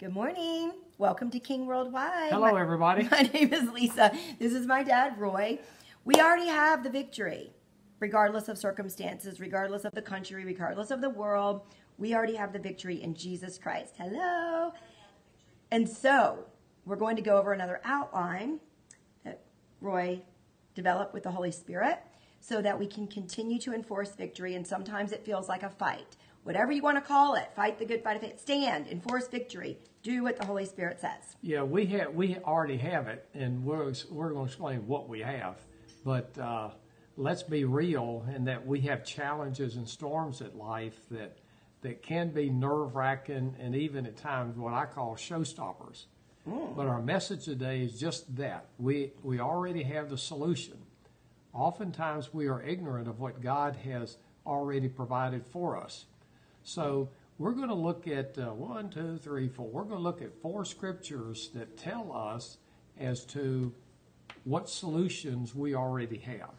Good morning. Welcome to King Worldwide. Hello, My- everybody. My name is Lisa. This is my dad, Roy. We already have the victory, regardless of circumstances, regardless of the country, regardless of the world. We already have the victory in Jesus Christ. Hello. And so, we're going to go over another outline that Roy developed with the Holy Spirit so that we can continue to enforce victory. And sometimes it feels like a fight. Whatever you want to call it, fight the good fight of faith, stand, enforce victory, do what the Holy Spirit says. Yeah, we have we already have it, and we're we're going to explain what we have. But uh, let's be real in that we have challenges and storms at life that that can be nerve wracking and even at times what I call showstoppers. But our message today is just that we we already have the solution. Oftentimes we are ignorant of what God has already provided for us. So we're going to look at uh, one, two, three, four. We're going to look at four scriptures that tell us as to what solutions we already have.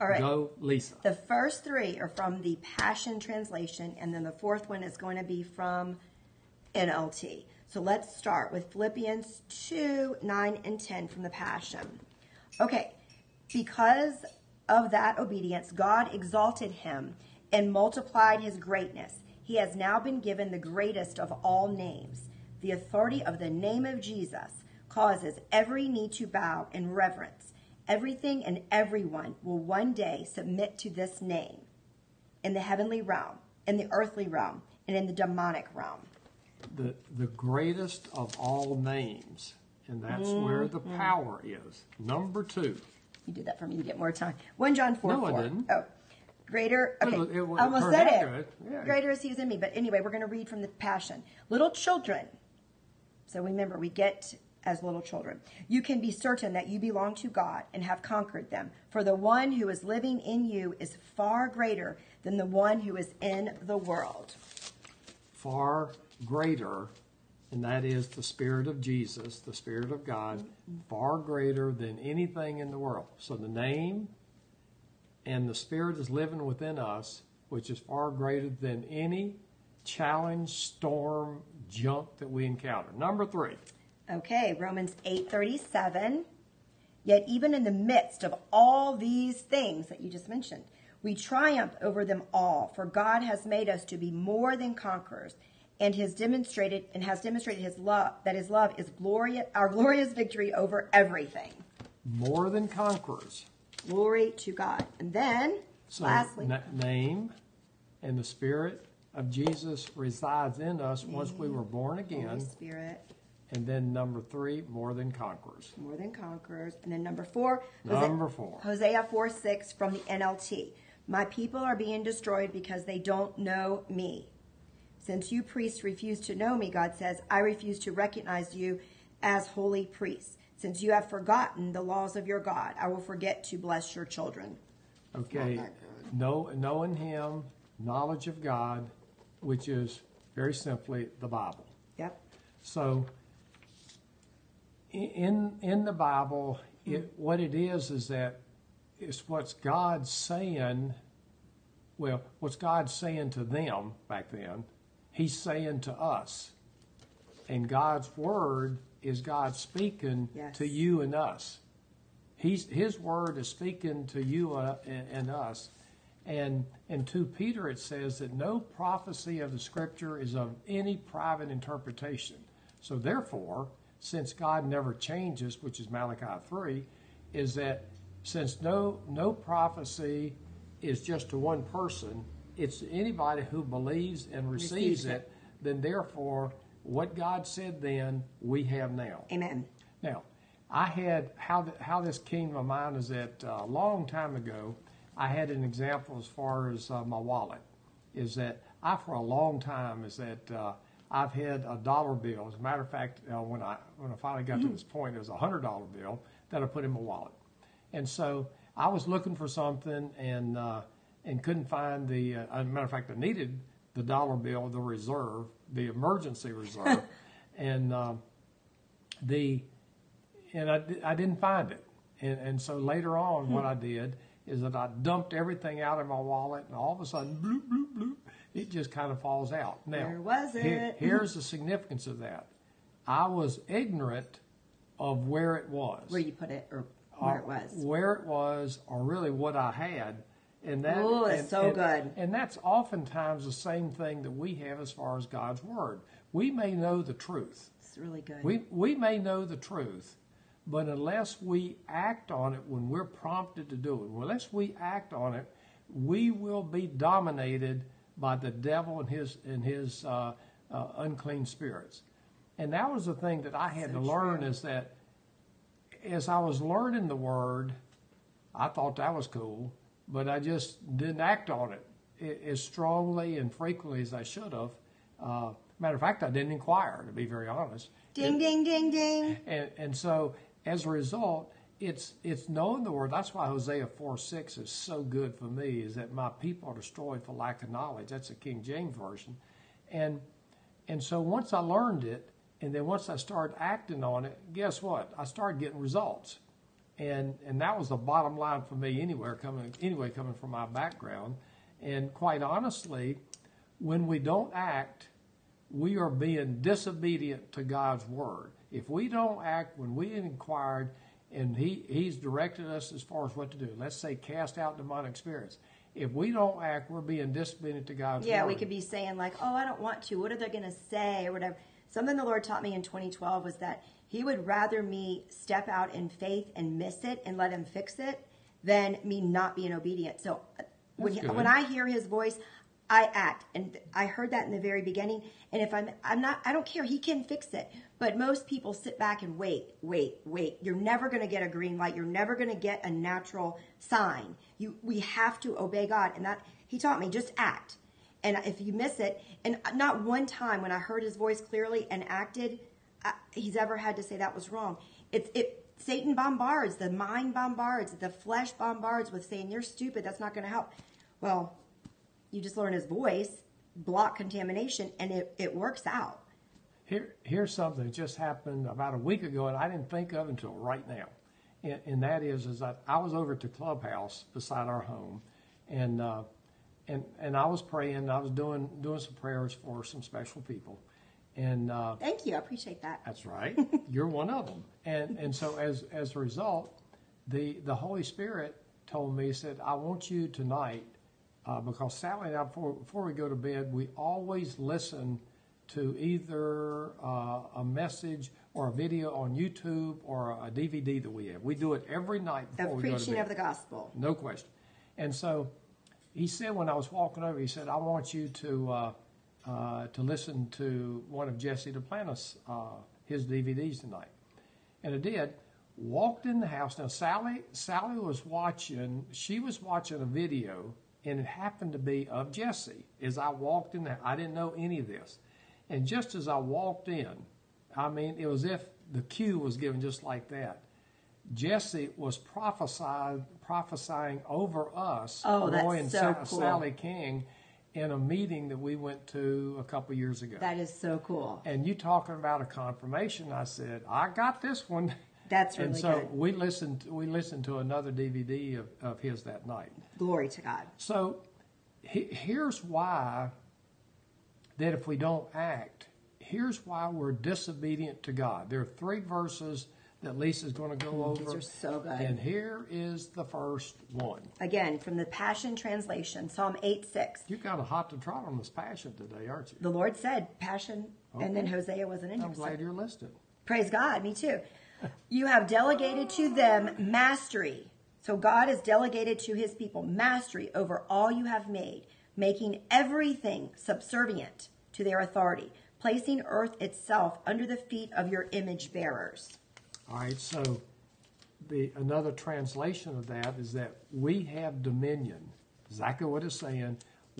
All right. Go, Lisa. The first three are from the Passion Translation, and then the fourth one is going to be from NLT. So let's start with Philippians 2 9 and 10 from the Passion. Okay, because of that obedience, God exalted him and multiplied his greatness. He has now been given the greatest of all names. The authority of the name of Jesus causes every knee to bow in reverence. Everything and everyone will one day submit to this name in the heavenly realm, in the earthly realm, and in the demonic realm. The, the greatest of all names, and that's where the Mm-hmm. power is. Number two. You did that for me to get more time. 1 John 4 No, I didn't. Oh. Greater, It okay, was- it was- I almost said out it. Yeah. Greater is he who's in me. But anyway, we're going to read from the Passion. Little children. So remember, we get as little children. You can be certain that you belong to God and have conquered them. For the one who is living in you is far greater than the one who is in the world. far greater, and that is the Spirit of Jesus, the Spirit of God, mm-hmm. far greater than anything in the world. So the name and the Spirit is living within us, which is far greater than any challenge, storm, junk that we encounter. Number three. Okay, Romans 8:37. Yet even in the midst of all these things that you just mentioned, we triumph over them all, for God has made us to be more than conquerors and has demonstrated and has demonstrated his love that his love is glorious our glorious victory over everything. More than conquerors. Glory to God. And then So lastly, na- name and the Spirit of Jesus resides in us once we were born again. Holy Spirit, And then number three, more than conquerors. more than conquerors. And then number 4, Hosea- Number four. Hosea 4 6 from the NLT. My people are being destroyed because they don't know me. Since you priests refuse to know me, God says, I refuse to recognize you as holy priests. Since you have forgotten the laws of your God, I will forget to bless your children. Okay, know, knowing Him, knowledge of God, which is very simply the Bible. Yep. So, in in the Bible, it, what it is is that it's what's God saying. Well, what's God saying to them back then? He's saying to us, and God's word is God speaking Yes. to you and us. He's His word is speaking to you uh, and, and us. And in 2 Peter it says that no prophecy of the scripture is of any private interpretation. So therefore, since God never changes, which is Malachi 3, is that since no no prophecy is just to one person, it's anybody who believes and receives, Receives it, it. then therefore what God said then we have now. Amen. Now, I had how th- how this came to my mind is that uh, a long time ago, I had an example as far as uh, my wallet. Is that I for a long time is that uh, I've had a dollar bill. As a matter of fact, uh, when I when I finally got to this point, it was a hundred dollar bill that I put in my wallet, and so I was looking for something and uh, and couldn't find the. Uh, as a matter of fact, I needed the dollar bill, the reserve, the emergency reserve, and. Um, the and I, I didn't find it. And, and so later on, what I did is that I dumped everything out of my wallet, and all of a sudden, bloop, bloop, bloop, it just kind of falls out. Now, Where was here- it? here's the significance of that. I was ignorant of where it was. Where you put it or where it uh, was. where it was, or really what I had, and that. Ooh, that's and- so and- good. And that's oftentimes the same thing that we have as far as God's word. We may know the truth. It's really good. We we may know the truth, but unless we act on it when we're prompted to do it, unless we act on it, we will be dominated by the devil and his and his uh, uh, unclean spirits. And that was the thing that I had So to learn true. is that as I was learning the word, I thought that was cool, but I just didn't act on it as strongly and frequently as I should have. Uh, matter of fact, I didn't inquire, to be very honest. ding, ding, ding, ding. And, and so as a result, it's it's knowing the word. That's why Hosea 4 6 is so good for me, is that my people are destroyed for lack of knowledge. That's the King James Version. And and so once I learned it, and then once I started acting on it, guess what? I started getting results. And and that was the bottom line for me anywhere coming anyway coming from my background. And quite honestly, when we don't act, we are being disobedient to God's word. If we don't act when we inquired and he, He's directed us as far as what to do, let's say cast out demonic spirits. If we don't act, we're being disobedient to God's Yeah, word. we could be saying like, "Oh, I don't want to. What are they going to say?" or whatever. Something the Lord taught me in 2012 was that He would rather me step out in faith and miss it and let Him fix it than me not being obedient. So when good. when I hear His voice, I act, and I heard that in the very beginning. And if I'm I'm not, I don't care. He can fix it. But most people sit back and wait, wait, wait. You're never going to get a green light. You're never going to get a natural sign. You we have to obey God, and that He taught me just act. And if you miss it, and not one time when I heard his voice clearly and acted, he's ever had to say that was wrong. It's it. Satan bombards, the mind bombards, the flesh bombards with saying you're stupid. That's not going to help. Well, you just learn his voice, block contamination, and it, it works out. Here, here's something that just happened about a week ago, and I didn't think of until right now. And, and that is, is that I was over at the clubhouse beside our home, and uh, and and I was praying. I was doing doing some prayers for some special people, and uh, Thank you. I appreciate that. that's right. You're one of them. And and so as as a result, the the Holy Spirit told me, said, I want you tonight, uh, because Sally and I, before, before we go to bed, we always listen to either uh, a message or a video on YouTube or a DVD that we have. We do it every night before Of we go to preaching bed. of the gospel. No question. And so he said when I was walking over, he said, I want you to uh, uh, to listen to one of Jesse Duplantis, uh, his DVDs tonight. And I did. Walked in the house. Now Sally Sally was watching, she was watching a video and it happened to be of Jesse. As I walked in there, I didn't know any of this. And just as I walked in, I mean, it was if the cue was given just like that. Jesse was prophesied, prophesying over us, Oh, Roy and so Sa- cool. Sally King, in a meeting that we went to a couple years ago. That is so cool. and you talking about a confirmation? I said, I got this one. That's really and so good. we listened. We listened to another DVD of, of his that night. Glory to God. So he, here's why that if we don't act, here's why we're disobedient to God. There are three verses that Lisa's going to go over. These are so good. And here is the first one. Again, from the Passion Translation, Psalm 8 6. You're kind of hot to trot on this passion today, aren't you? The Lord said passion, and then Hosea wasn't in I'm glad you're listening. Praise God, me too. You have delegated to them mastery. So God has delegated to his people mastery over all you have made, making everything subservient to their authority, placing earth itself under the feet of your image bearers. All right, so the another translation of that is that we have dominion. Exactly what it's saying.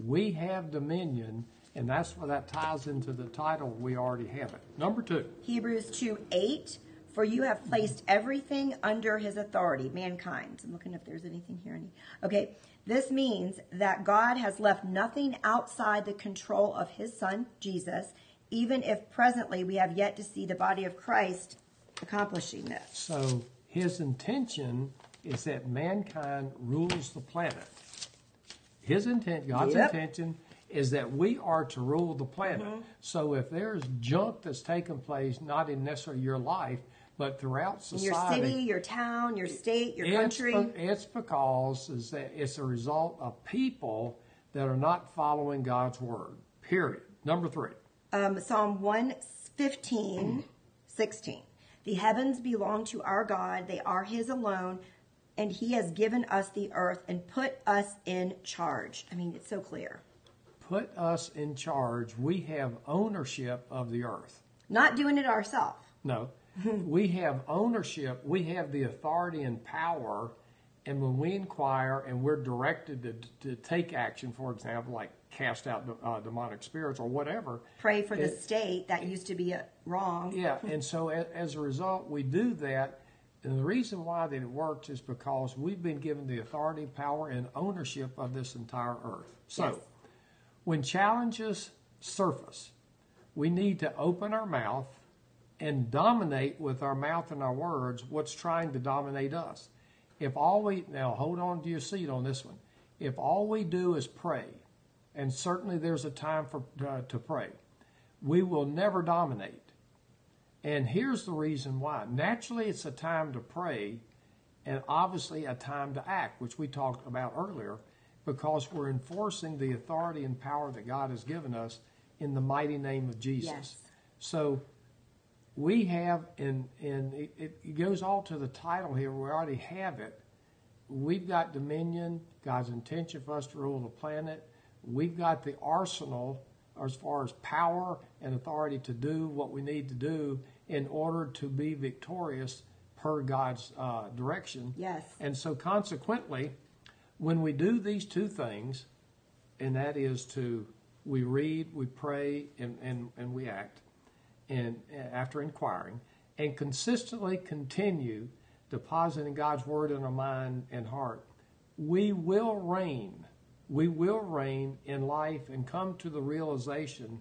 We have dominion, and that's where that ties into the title. We already have it. Number two. Hebrews 2 8. For you have placed everything under his authority, mankind. I'm looking if there's anything here. Any. Okay, this means that God has left nothing outside the control of his son, Jesus, even if presently we have yet to see the body of Christ accomplishing this. So his intention is that mankind rules the planet. His intent, God's Yep. intention, is that we are to rule the planet. Mm-hmm. So if there's junk that's taking place, not in necessarily your life, but throughout society, your city, your town, your state, your it's country. be- it's because is that it's a result of people that are not following God's word. Period. Number three. um, Psalm 115, 16. The heavens belong to our God, they are His alone, and He has given us the earth and put us in charge. I mean, it's so clear. Put us in charge. We have ownership of the earth. Not doing it ourselves. No. we have ownership. We have the authority and power. And when we inquire and we're directed to, to take action, for example, like cast out uh, demonic spirits or whatever, Pray for the state that used to be uh, wrong. Yeah, and so a, as a result, we do that. And the reason why that it works is because we've been given the authority, power, and ownership of this entire earth. So, Yes. when challenges surface, we need to open our mouth and dominate with our mouth and our words what's trying to dominate us. If all we, now hold on to your seat on this one. If all we do is pray, and certainly there's a time for uh, to pray, we will never dominate. And here's the reason why. Naturally, it's a time to pray, and obviously a time to act, which we talked about earlier, because we're enforcing the authority and power that God has given us in the mighty name of Jesus. Yes. So we have, and, and it, it goes all to the title here, we already have it. We've got dominion, God's intention for us to rule the planet. We've got the arsenal as far as power and authority to do what we need to do in order to be victorious per God's uh, direction. Yes. And so, consequently, when we do these two things, and that is to we read, we pray, and, and, and we act, and after inquiring, and consistently continue depositing God's word in our mind and heart, we will reign. We will reign in life and come to the realization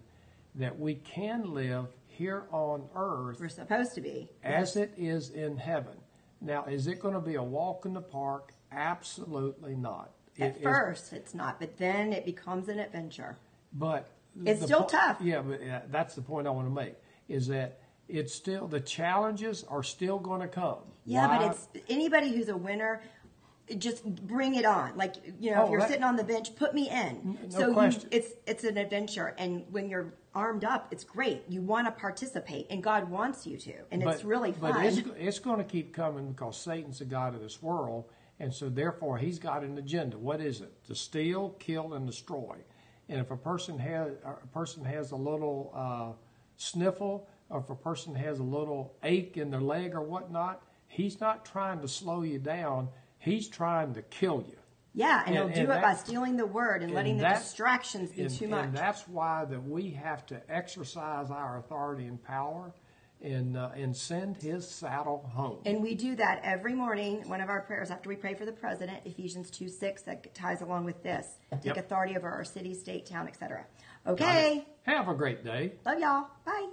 that we can live here on earth We're supposed to be. as it is in heaven. Now, is it going to be a walk in the park? Absolutely not. It At is- first, it's not, but then it becomes an adventure. but It's still po- tough. Yeah, but uh, that's the point I want to make is that it's still the challenges are still going to come. Yeah, Why? but it's anybody who's a winner. Just bring it on. Like you know, Oh, if you're sitting on the bench, put me in. no so you, it's it's an adventure, and when you're armed up, it's great. You want to participate, and God wants you to, and it's really fun. But it's, it's going to keep coming because Satan's the God of this world, and so therefore he's got an agenda. What is it? To steal, kill, and destroy. And if a person has a person has a little uh, sniffle, or if a person has a little ache in their leg or whatnot, he's not trying to slow you down. He's trying to kill you. yeah, and, and- he'll do and it by stealing the word and letting the distractions be too and that's why that we have to exercise our authority and power, and uh, and send his saddle home. And we do that every morning. One of our prayers after we pray for the president, Ephesians 2 6, that ties along with this. Take Yep. authority over our city, state, town, etc. Okay. Have a great day. Love y'all. Bye.